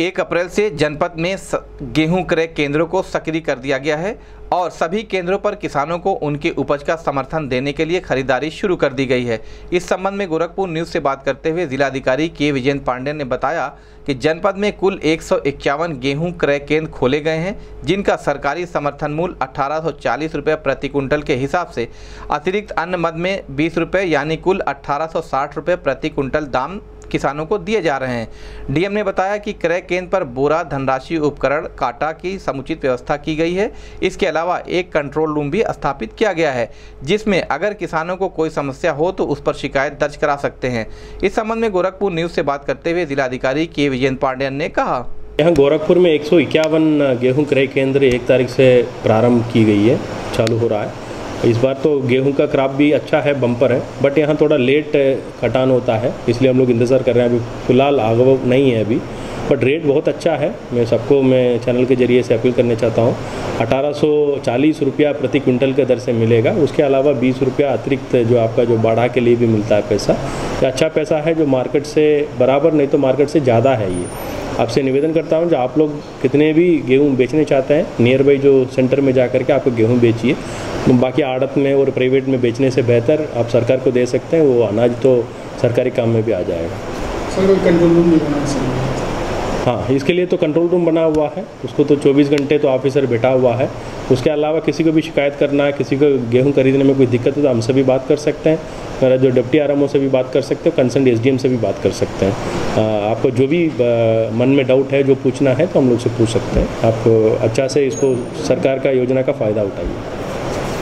एक अप्रैल से जनपद में गेहूँ क्रय केंद्रों को सक्रिय कर दिया गया है और सभी केंद्रों पर किसानों को उनके उपज का समर्थन देने के लिए खरीदारी शुरू कर दी गई है। इस संबंध में गोरखपुर न्यूज़ से बात करते हुए जिलाधिकारी के विजयन पांडे ने बताया कि जनपद में कुल एक सौ गेहूँ क्रय केंद्र खोले गए हैं, जिनका सरकारी समर्थन मूल्य अठारह रुपए प्रति कुंटल के हिसाब से, अतिरिक्त अन्य मद में बीस रुपये यानी कुल अठारह रुपए प्रति कुंटल दाम किसानों को दिए जा रहे हैं। डीएम ने बताया कि क्रय केंद्र पर बोरा, धनराशि, उपकरण, काटा की समुचित व्यवस्था की गई है। इसके अलावा एक कंट्रोल रूम भी स्थापित किया गया है, जिसमें अगर किसानों को कोई समस्या हो तो उस पर शिकायत दर्ज करा सकते हैं। इस संबंध में गोरखपुर न्यूज़ से बात करते हुए जिलाधिकारी के विजयन पांडेयन ने कहा। यहाँ गोरखपुर में एक गेहूँ क्रय केंद्र एक तारीख से प्रारंभ की गई है, चालू हो रहा है। इस बार तो गेहूँ का क्रॉप भी अच्छा है बम्पर है बट यहाँ थोड़ा लेट कटान होता है, इसलिए हम लोग इंतज़ार कर रहे हैं। अभी फ़िलहाल आगव नहीं है अभी बट रेट बहुत अच्छा है। मैं सबको, मैं चैनल के ज़रिए से अपील करने चाहता हूँ। अठारह सौ चालीस रुपया प्रति क्विंटल के दर से मिलेगा। उसके अलावा बीस रुपया अतिरिक्त जो आपका जो बाढ़ा के लिए भी मिलता है पैसा। अच्छा पैसा है जो मार्केट से, बराबर नहीं तो मार्केट से ज़्यादा है ये। आपसे निवेदन करता हूँ, जो आप लोग कितने भी गेहूँ बेचने चाहते हैं नियर बाई जो सेंटर में जा कर के आपको गेहूँ बेचिए। बाकी आड़त में और प्राइवेट में बेचने से बेहतर आप सरकार को दे सकते हैं, वो अनाज तो सरकारी काम में भी आ जाएगा। सर कंट्रोल रूम नहीं हाँ इसके लिए तो कंट्रोल रूम बना हुआ है। उसको तो 24 घंटे तो ऑफिसर बैठा हुआ है। उसके अलावा किसी को भी शिकायत करना है, किसी को गेहूँ खरीदने में कोई दिक्कत है तो हमसे भी बात कर सकते हैं। मेरा जो डिप्टी आर से भी बात कर सकते हो कंसर्न एसडीएम से भी बात कर सकते हैं। आपको जो भी मन में डाउट है, जो पूछना है तो हम लोग से पूछ सकते हैं। आप अच्छा से इसको सरकार का योजना का फ़ायदा उठाइए।